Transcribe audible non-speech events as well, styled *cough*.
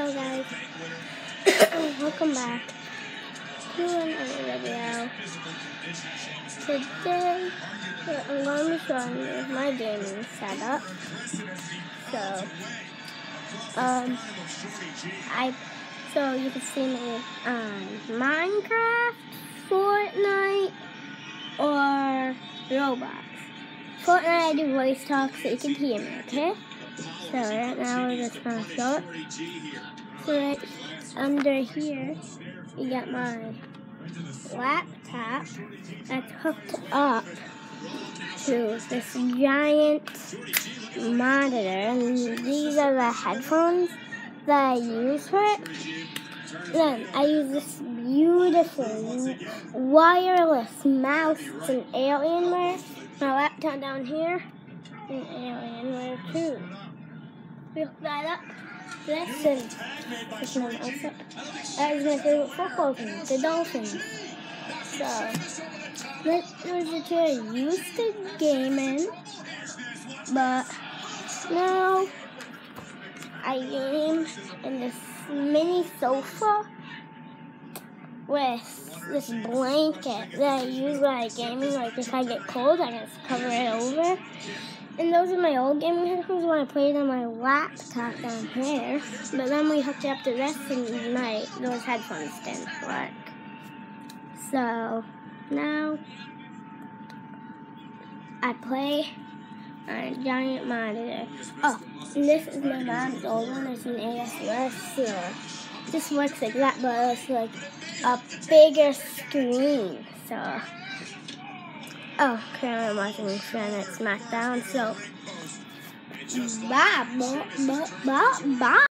So guys, *coughs* welcome back to another video. Today, I'm going to showing you my gaming setup. So, um, I, so you can see me on Minecraft, Fortnite, or Roblox. Fortnite, I do voice talk so you can hear me, okay? So right now we're just gonna show it. So right under here, you got my laptop that's hooked up to this giant monitor. And these are the headphones that I use for it. Then I use this beautiful wireless mouse. It's an Alienware. My laptop down here, an Alienware too. We hook that up. Listen. This one also. That is my favorite football team, the Dolphins. So, was the chair I used to game in, but now I game in this mini sofa with this blanket that I use when I gaming. Like if I get cold, I just cover it over. And those are my old gaming headphones when I played on my laptop down here. But then we hooked it up to this and my those headphones didn't work. So now I play on a giant monitor. Oh, this is my mom's old one. It's an ASUS. This works like that, but it's like a bigger screen. So. Oh, currently I'm watching Planet SmackDown, so bye, bye, bye, bye.